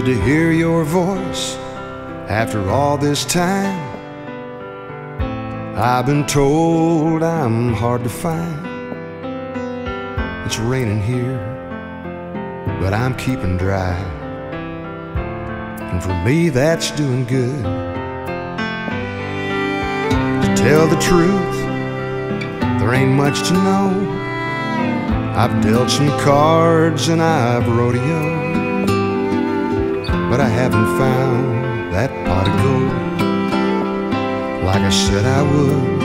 good to hear your voice after all this time. I've been told I'm hard to find. It's raining here, but I'm keeping dry. And for me, that's doing good. To tell the truth, there ain't much to know. I've dealt some cards and I've rodeoed, but I haven't found that pot of gold like I said I would.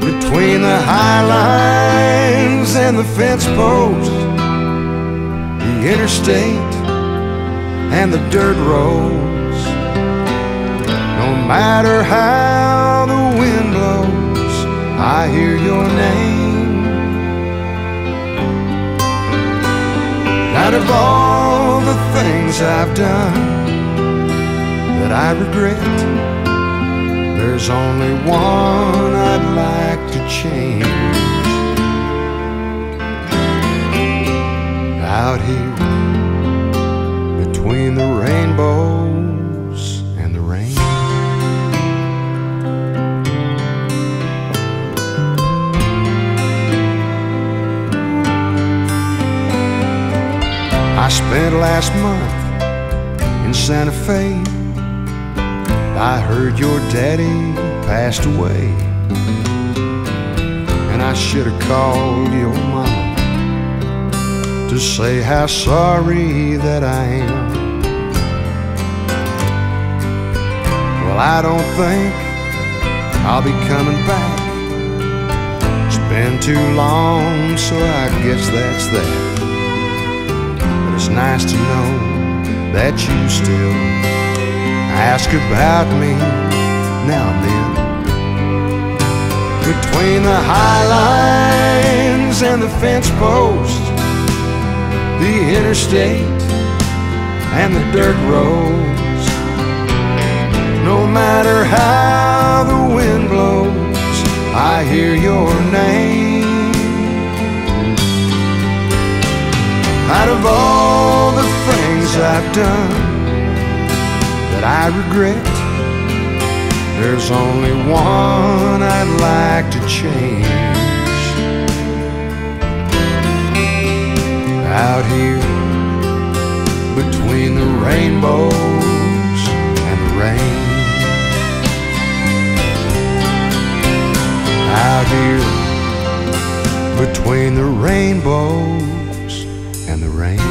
Between the high lines and the fence posts, the interstate and the dirt roads, no matter how of all the things I've done, that I regret. There's only one I'd like to change. Out here spent last month in Santa Fe I heard your daddy passed away. And I should have called your mama to say how sorry that I am. Well, I don't think I'll be coming back. It's been too long, so I guess that's that. Nice to know that you still ask about me now and then. Between the high lines and the fence posts, the interstate and the dirt roads, no matter how the wind blows, I hear your name. Of all the things I've done, that I regret. There's only one I'd like to change. Out here between the rainbows and the rain. Out here between the rainbows rain.